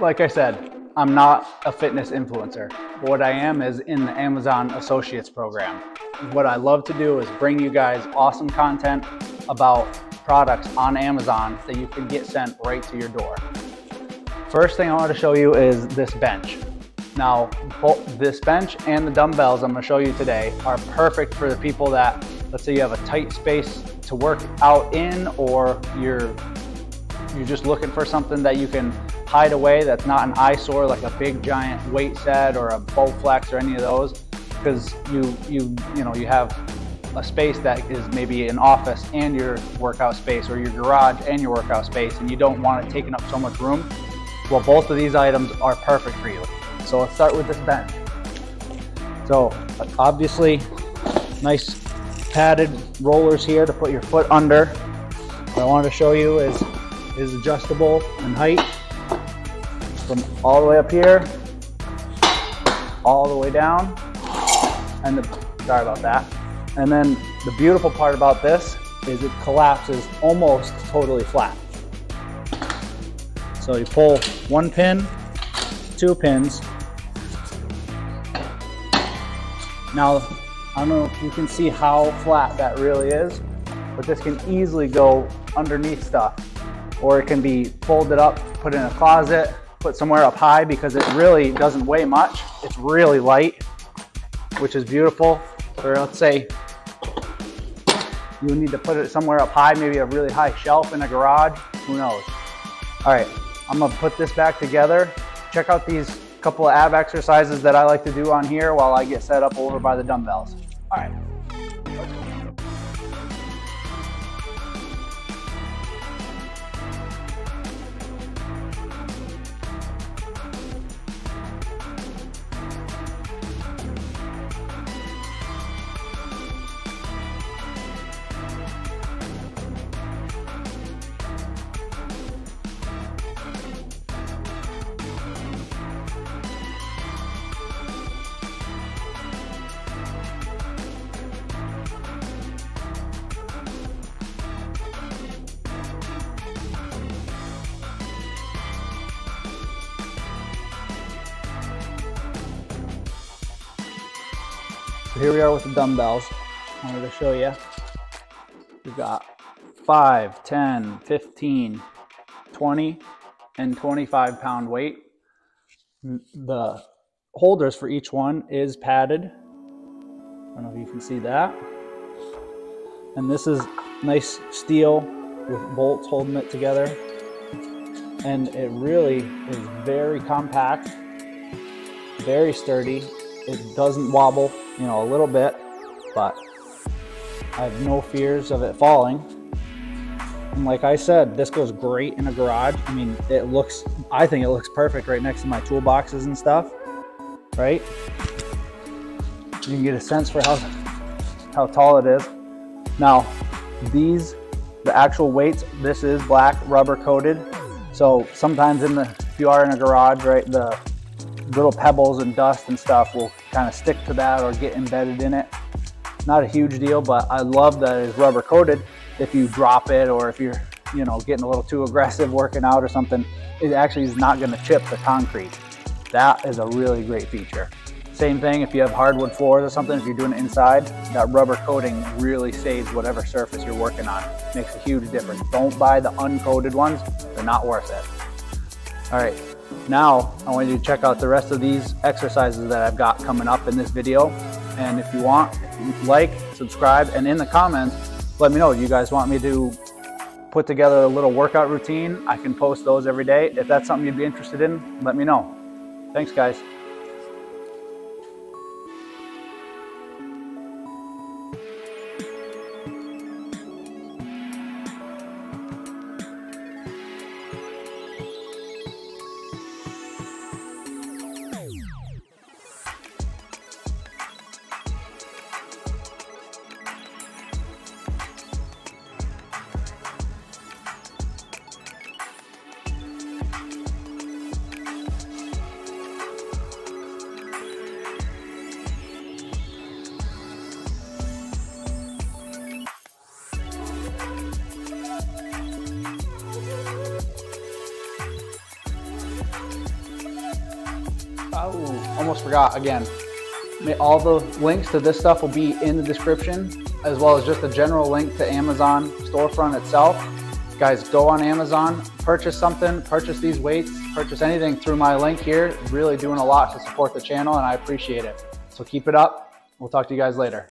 like I said, I'm not a fitness influencer. What I am is in the Amazon Associates program. What I love to do is bring you guys awesome content about products on Amazon that you can get sent right to your door. First thing I want to show you is this bench. Now, this bench and the dumbbells I'm gonna show you today are perfect for the people that, let's say you have a tight space to work out in or you're, you're just looking for something that you can hide away that's not an eyesore like a big giant weight set or a Bowflex or any of those because you, you, you know, you have a space that is maybe an office and your workout space or your garage and your workout space and you don't want it taking up so much room. Well, both of these items are perfect for you. So let's start with this bench. So obviously, nice padded rollers here to put your foot under. What I wanted to show you is, is adjustable in height from all the way up here, all the way down, and the, sorry about that. And then the beautiful part about this is it collapses almost totally flat. So you pull one pin, two pins, Now, I don't know if you can see how flat that really is, but this can easily go underneath stuff. Or it can be folded up, put in a closet, put somewhere up high because it really doesn't weigh much. It's really light, which is beautiful. Or let's say you need to put it somewhere up high, maybe a really high shelf in a garage, who knows. All right, I'm gonna put this back together. Check out these couple of ab exercises that I like to do on here while I get set up over by the dumbbells. All right. Here we are with the dumbbells. I wanted to show you. We've got 5, 10, 15, 20, and 25 pound weight. The holders for each one is padded. I don't know if you can see that. And this is nice steel with bolts holding it together. And it really is very compact, very sturdy, it doesn't wobble, you know, a little bit, but I have no fears of it falling. And like I said, this goes great in a garage. I mean, it looks, I think it looks perfect right next to my toolboxes and stuff, right? You can get a sense for how, how tall it is. Now, these, the actual weights, this is black rubber coated. So sometimes in the, if you are in a garage, right, the little pebbles and dust and stuff will kind of stick to that or get embedded in it. Not a huge deal, but I love that it's rubber coated. If you drop it or if you're, you know, getting a little too aggressive working out or something, it actually is not gonna chip the concrete. That is a really great feature. Same thing if you have hardwood floors or something, if you're doing it inside, that rubber coating really saves whatever surface you're working on. Makes a huge difference. Don't buy the uncoated ones, they're not worth it. All right, now, I want you to check out the rest of these exercises that I've got coming up in this video. And if you want, like, subscribe, and in the comments, let me know. You guys want me to put together a little workout routine? I can post those every day. If that's something you'd be interested in, let me know. Thanks, guys. Oh, almost forgot again. All the links to this stuff will be in the description, as well as just a general link to Amazon storefront itself. Guys, go on Amazon, purchase something, purchase these weights, purchase anything through my link here. Really doing a lot to support the channel, and I appreciate it. So keep it up. We'll talk to you guys later.